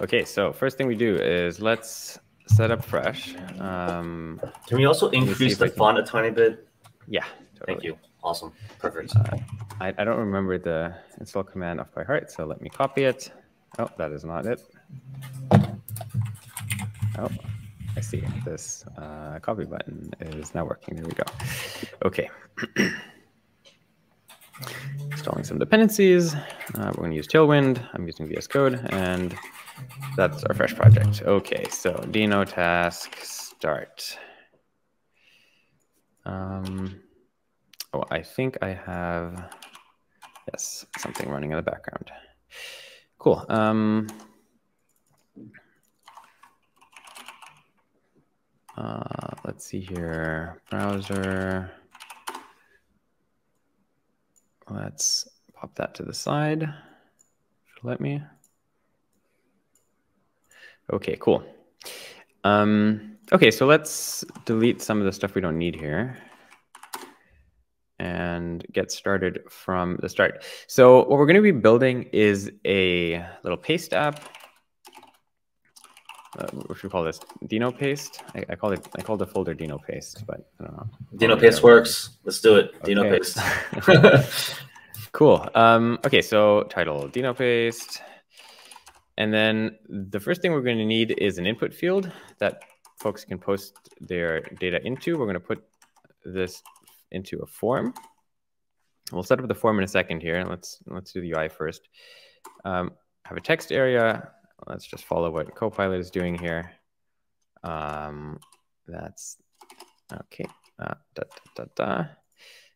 Okay, so first thing we do is let's set up fresh. Um, Can we also increase the font a tiny bit? Yeah. Totally. Thank you. Awesome. Perfect. Uh, I, I don't remember the install command off by heart, so let me copy it. Oh, that is not it. Oh, I see. This uh, copy button is now working. There we go. Okay. Installing some dependencies. Uh, we're going to use Tailwind. I'm using VS Code, and that's our fresh project. Okay, so Deno task start. Um, oh, I think I have, yes, something running in the background. Cool. Um, uh, let's see here, browser. Let's pop that to the side. Let me. Okay, cool. Um, okay, so let's delete some of the stuff we don't need here and get started from the start. So what we're going to be building is a little paste app. Uh, what should we call this? Deno paste. I, I, call it. I call the folder Deno paste, but I don't know. Deno paste works. Let's do it. Okay. Paste. cool. Um, okay, so title Deno paste. And then the first thing we're going to need is an input field that folks can post their data into. We're going to put this into a form. We'll set up the form in a second here. Let's let's do the UI first. Um, have a text area. Let's just follow what Copilot is doing here. Um, that's okay. Uh, da, da, da, da.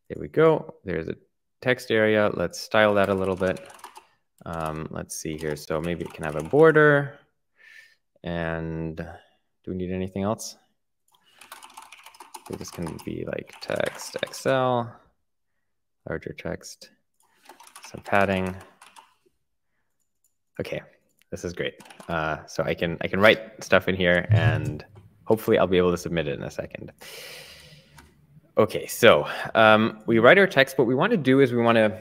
There we go. There's a text area. Let's style that a little bit. Um, let's see here. So maybe it can have a border. And do we need anything else? This can be like text XL, larger text, some padding. Okay, this is great. Uh, so I can I can write stuff in here, and hopefully I'll be able to submit it in a second. Okay, so um, we write our text. What we want to do is we want to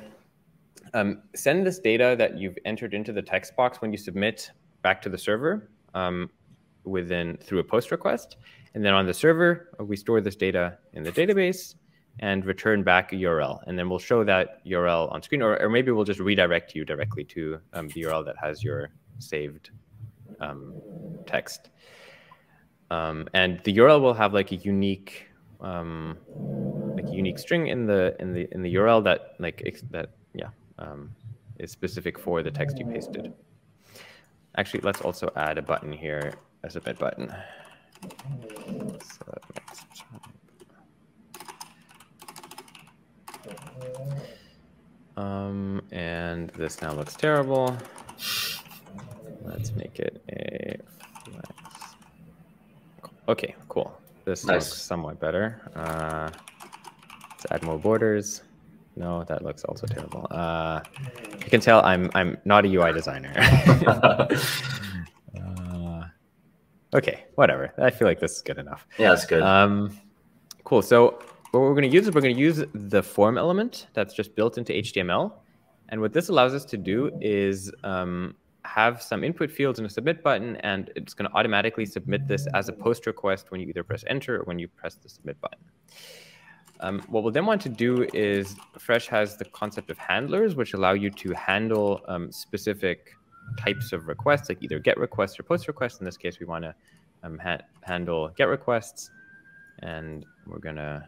um, send this data that you've entered into the text box when you submit back to the server um, within through a post request. And then on the server, uh, we store this data in the database and return back a URL. And then we'll show that URL on screen, or, or maybe we'll just redirect you directly to um, the URL that has your saved um, text. Um, and the URL will have like a unique, um, like unique string in the in the in the URL that like that yeah um, is specific for the text you pasted. Actually, let's also add a button here, as a submit button. Um, and this now looks terrible. Let's make it a flex. Okay, cool. This nice. looks somewhat better. Uh, let's add more borders. No, that looks also terrible. Uh, you can tell I'm I'm not a UI designer. uh, okay, whatever. I feel like this is good enough. Yeah, that's good. Um, cool. So what we're going to use is we're going to use the form element that's just built into HTML. And what this allows us to do is um, have some input fields and a submit button, and it's going to automatically submit this as a post request when you either press enter or when you press the submit button. Um, what we'll then want to do is Fresh has the concept of handlers, which allow you to handle um, specific types of requests, like either GET requests or POST requests. In this case, we want to um, ha handle GET requests, and we're going to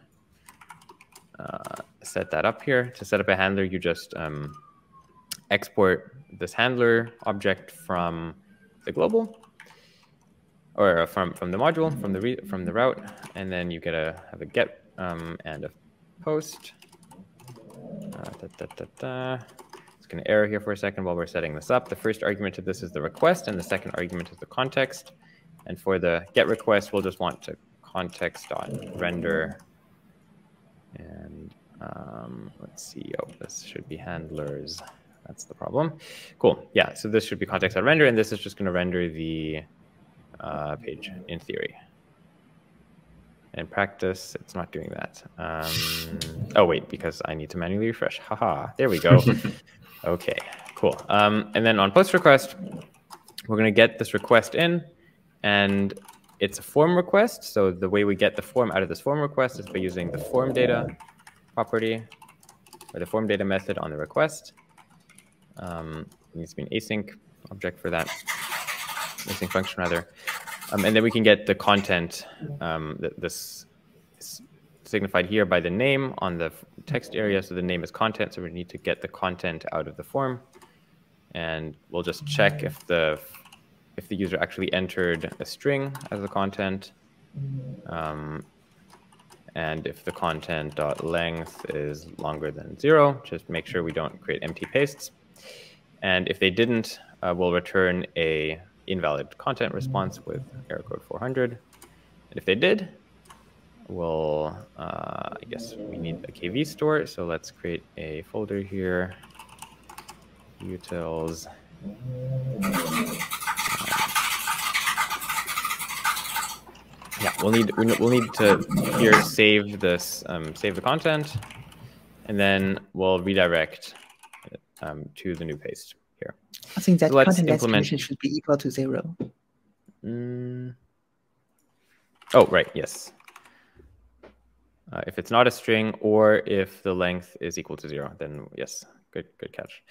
uh, set that up here. To set up a handler, you just um, export this handler object from the global or from from the module from the from the route, and then you get a have a get um, and a post. Uh, da, da, da. It's going to error here for a second while we're setting this up. The first argument of this is the request, and the second argument is the context. And for the get request, we'll just want to context dot render. And um, let's see. Oh, this should be handlers. That's the problem. Cool. Yeah. So this should be context render, and this is just going to render the uh, page in theory in practice, it's not doing that. Um, oh, wait, because I need to manually refresh. Haha, there we go. okay, cool. Um, and then on post request, we're going to get this request in, and it's a form request. So the way we get the form out of this form request is by using the form data property or the form data method on the request. Um, it needs to be an async object for that, async function rather. Um, and then we can get the content, um, this is signified here by the name on the text area. So the name is content. So we need to get the content out of the form. And we'll just check if the if the user actually entered a string as the content. Um, and if the content dot length is longer than zero, just make sure we don't create empty pastes. And if they didn't, uh, we'll return a invalid content response with error code 400. And if they did, we'll, uh, I guess we need a KV store. So let's create a folder here, utils. Yeah, we'll need we'll need to here save this, um, save the content, and then we'll redirect um, to the new paste. Here. I think that so content implement... should be equal to zero. Mm. Oh, right. Yes. Uh, if it's not a string or if the length is equal to zero, then yes, good, good catch.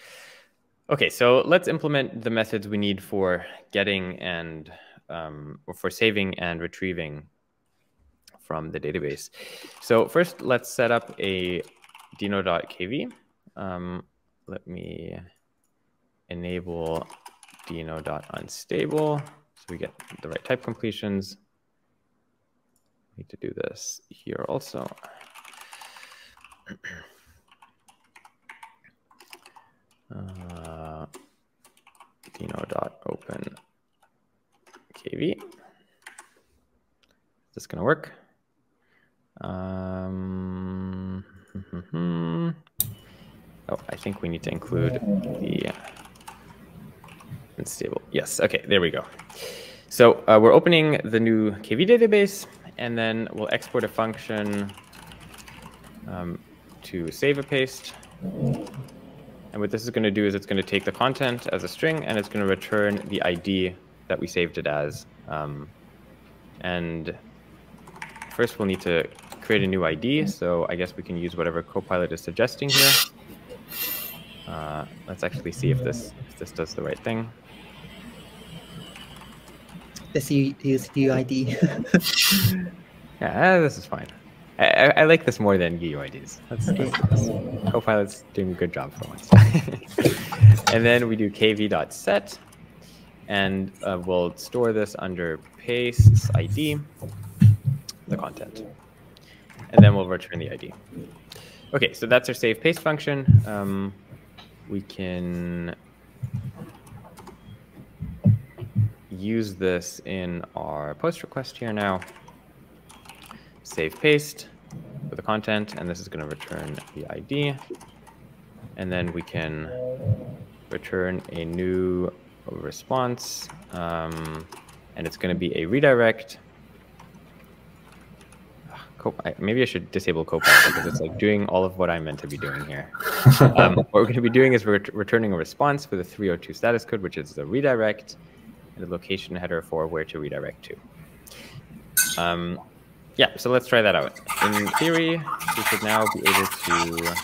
Okay, so let's implement the methods we need for getting and um, or for saving and retrieving from the database. So first, let's set up a Deno.Kv. Um, let me enable deno.unstable so we get the right type completions. Need to do this here also. uh, Deno.open kv. Is this going to work? Um, oh, I think we need to include the Unstable. Yes. Okay. There we go. So uh, we're opening the new KV database, and then we'll export a function um, to save a paste. And what this is going to do is it's going to take the content as a string, and it's going to return the ID that we saved it as. Um, and first, we'll need to create a new ID. So I guess we can use whatever Copilot is suggesting here. Uh, let's actually see if this if this does the right thing the use UID. yeah, this is fine. I, I, like this more than GUIDs. That's, that's Copilot's doing a good job for once. and then we do kv.set, and uh, we'll store this under pastes ID, the content. And then we'll return the ID. Okay, so that's our save paste function. Um, we can use this in our post request here now. Save paste for the content, and this is going to return the ID. And then we can return a new response, um, and it's going to be a redirect. Maybe I should disable Copilot because it's like doing all of what I'm meant to be doing here. Um, what we're going to be doing is we're returning a response for the 302 status code, which is the redirect and the location header for where to redirect to. Um, yeah, so let's try that out. In theory, we should now be able to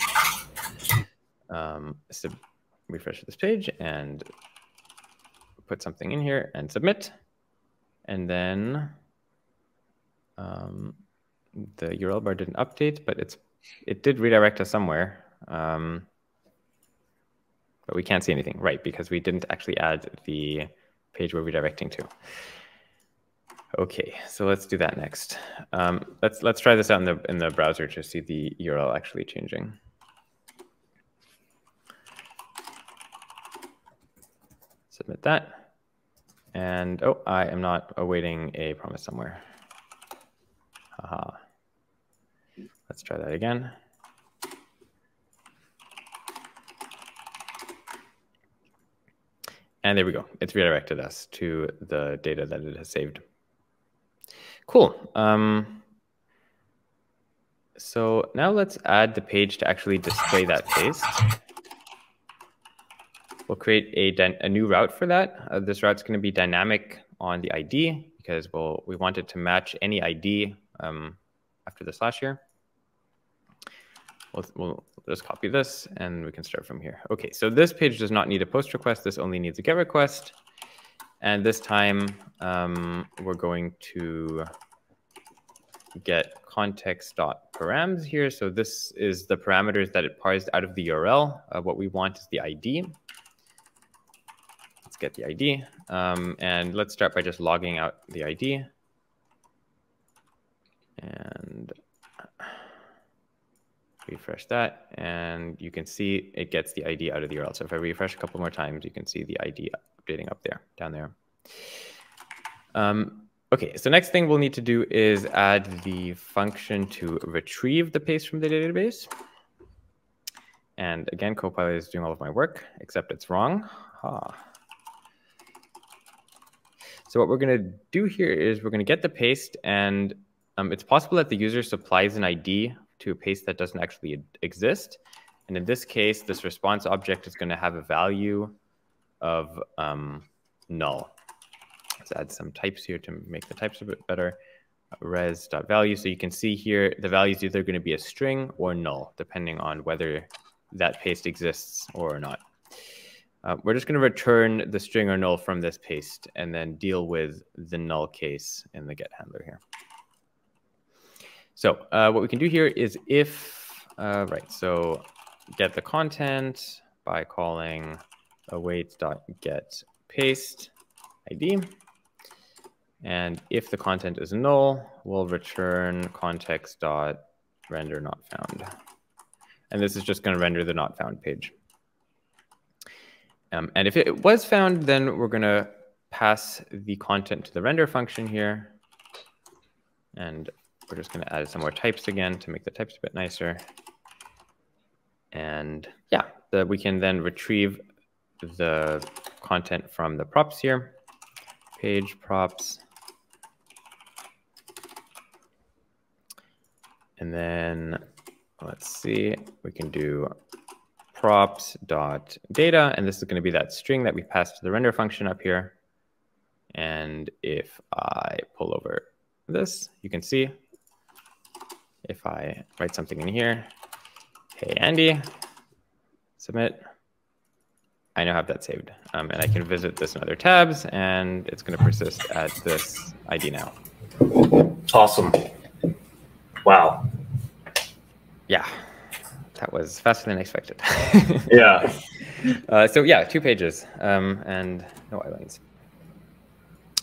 um, refresh this page and put something in here and submit. And then um, the URL bar didn't update, but it's it did redirect us somewhere. Um, but we can't see anything, right? Because we didn't actually add the page we're redirecting to. Okay, so let's do that next. Um, let's let's try this out in the in the browser to see the URL actually changing. Submit that. And oh, I am not awaiting a promise somewhere. Haha. Let's try that again. And there we go. It's redirected us to the data that it has saved. Cool. Um, so now let's add the page to actually display that paste. we'll create a, a new route for that. Uh, this route's going to be dynamic on the ID because we'll, we want it to match any ID um, after the slash here. We'll, we'll just copy this and we can start from here. Okay, so this page does not need a post request. This only needs a get request. And this time um, we're going to get context.params here. So this is the parameters that it parsed out of the URL. Uh, what we want is the ID. Let's get the ID. Um, and let's start by just logging out the ID. And refresh that. And you can see it gets the ID out of the URL. So if I refresh a couple more times, you can see the ID updating up there, down there. Um, Okay, so next thing we'll need to do is add the function to retrieve the paste from the database. And again, Copilot is doing all of my work, except it's wrong. Ah. So what we're going to do here is we're going to get the paste, and um, it's possible that the user supplies an ID to a paste that doesn't actually exist. And in this case, this response object is going to have a value of um, null. Let's add some types here to make the types a bit better. Res.value. So you can see here the value is either going to be a string or null, depending on whether that paste exists or not. Uh, we're just going to return the string or null from this paste and then deal with the null case in the get handler here. So uh, what we can do here is if, uh, right, so get the content by calling await.get paste ID. And if the content is null, we'll return context dot render not found. And this is just going to render the not found page. Um, and if it was found, then we're going to pass the content to the render function here. And we're just going to add some more types again to make the types a bit nicer. And yeah, the, we can then retrieve the content from the props here. Page props And then let's see, we can do props dot data, and this is going to be that string that we passed to the render function up here. And if I pull over this, you can see if I write something in here, hey Andy, submit, I now have that saved. Um, and I can visit this in other tabs, and it's going to persist at this ID now. Awesome. Wow. Yeah, that was faster than I expected. yeah. Uh, so yeah, two pages um, and no islands.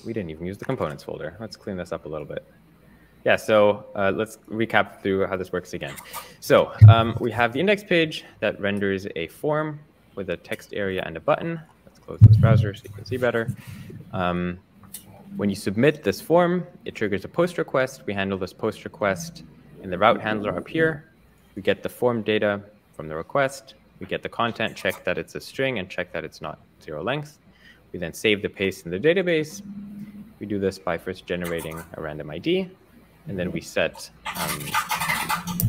We didn't even use the components folder. Let's clean this up a little bit. Yeah, so uh, let's recap through how this works again. So um, we have the index page that renders a form with a text area and a button. Let's close this browser so you can see better. Um, when you submit this form, it triggers a post request. We handle this post request in the route handler up here. We get the form data from the request. We get the content, check that it's a string, and check that it's not zero length. We then save the paste in the database. We do this by first generating a random ID, and then we set um,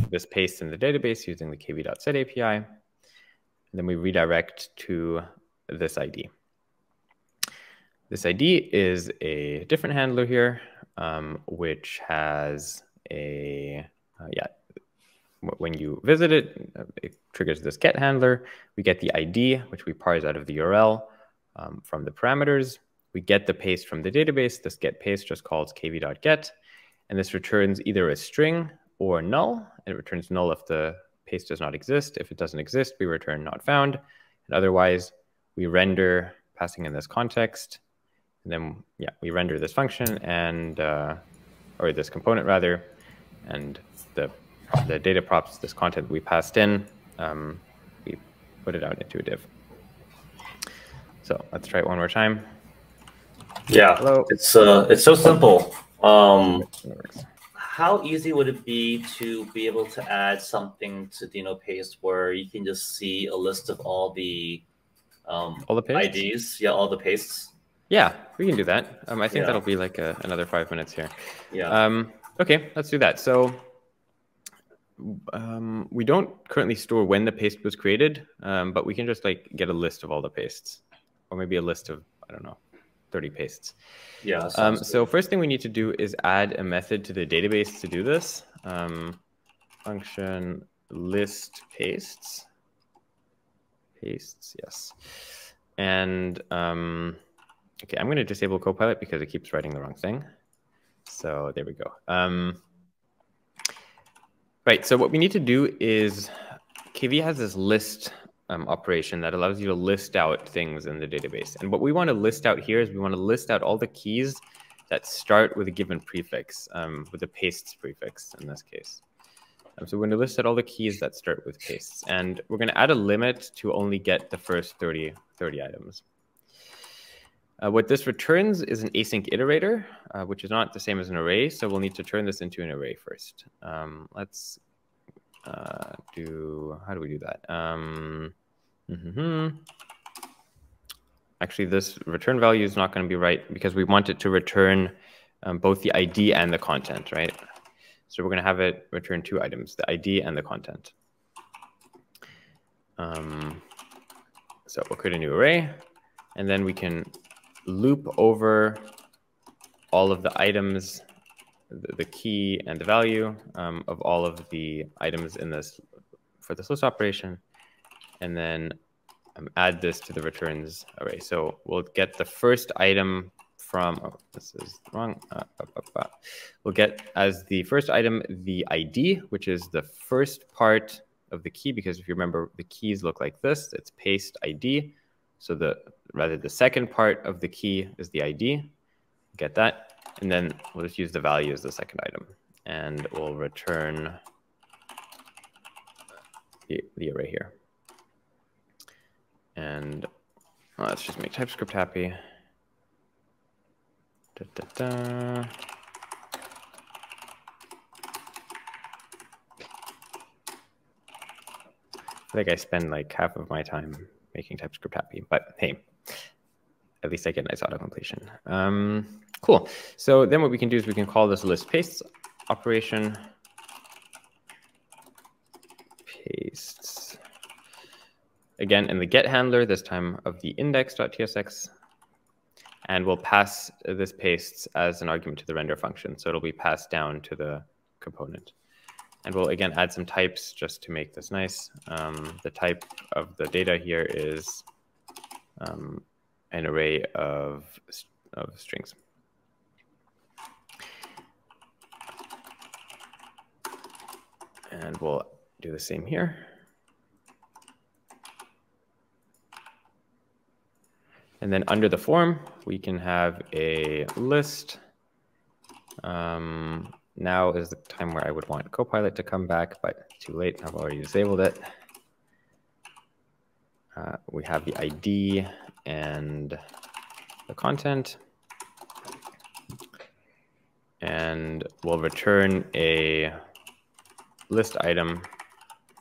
this paste in the database using the kv.set API. And then we redirect to this ID. This ID is a different handler here, um, which has a, uh, yeah, when you visit it, uh, it triggers this get handler. We get the ID, which we parse out of the URL um, from the parameters. We get the paste from the database. This get paste just calls kv.get. And this returns either a string or null. It returns null if the paste does not exist. If it doesn't exist, we return not found. And otherwise, we render passing in this context. And then, yeah, we render this function and, uh, or this component rather, and the the data props, this content we passed in, um, we put it out into a div. So let's try it one more time. Yeah, Hello. it's uh, it's so simple. Um, how easy would it be to be able to add something to DenoPaste where you can just see a list of all the um, all the IDs? Yeah, all the pastes. Yeah, we can do that. Um, I think yeah. that'll be like a, another five minutes here. Yeah. Um, okay, let's do that. So um, we don't currently store when the paste was created, um, but we can just like get a list of all the pastes, or maybe a list of I don't know, 30 pastes. Yeah. Um, so first thing we need to do is add a method to the database to do this. Um, function list pastes. Pastes, yes. And um, okay, I'm going to disable Copilot because it keeps writing the wrong thing. So there we go. Um, right. So what we need to do is KV has this list um, operation that allows you to list out things in the database. And what we want to list out here is we want to list out all the keys that start with a given prefix, um, with a pastes prefix in this case. Um, so we're going to list out all the keys that start with pastes. And we're going to add a limit to only get the first 30, 30 items. Uh, what this returns is an async iterator, uh, which is not the same as an array. So we'll need to turn this into an array first. Um, let's uh, do, how do we do that? Um, mm -hmm. Actually, this return value is not going to be right because we want it to return um, both the ID and the content, right? So we're going to have it return two items, the ID and the content. Um, so we'll create a new array, and then we can loop over all of the items, the, key and the value um, of all of the items in this for this list operation, and then um, add this to the returns array. So we'll get the first item from, oh, this is wrong. Uh, we'll get as the first item the ID, which is the first part of the key, because if you remember, the keys look like this. It's paste ID. So the rather the second part of the key is the ID. Get that. And then we'll just use the value as the second item. And we'll return the, the array here. And let's just make TypeScript happy. Da, da, da. I think I spend like half of my time making TypeScript happy, but hey, at least I get nice auto completion. Um, cool. So then what we can do is we can call this list pastes operation. Pastes. Again, in the get handler, this time of the index.tsx. And we'll pass this pastes as an argument to the render function. So it'll be passed down to the component. And we'll again add some types just to make this nice. Um, the type of the data here is um, an array of, of strings. And we'll do the same here. And then under the form, we can have a list. Um, now is the time where I would want Copilot to come back, but too late. I've already disabled it. Uh, we have the ID and the content. And we'll return a list item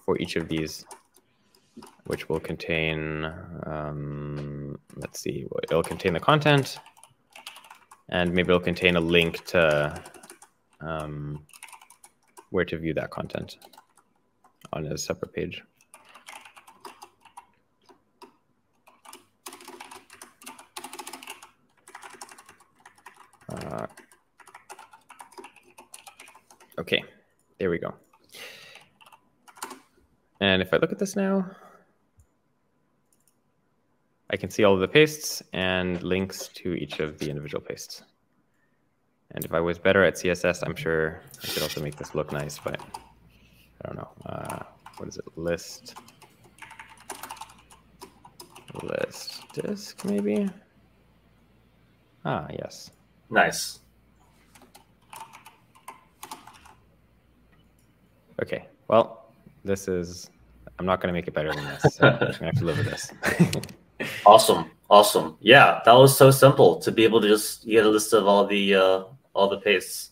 for each of these which will contain, um, let's see, it'll contain the content, and maybe it'll contain a link to um, where to view that content on a separate page. Uh, okay, there we go. And if I look at this now, I can see all of the pastes and links to each of the individual pastes. And if I was better at CSS, I'm sure I could also make this look nice, but I don't know. Uh, what is it? List. List disk, maybe? Ah, yes. Nice. Okay, well, this is, I'm not going to make it better than this. So I'm going to have to live with this. Awesome. Awesome. Yeah, that was so simple to be able to just get a list of all the uh, all the pastes.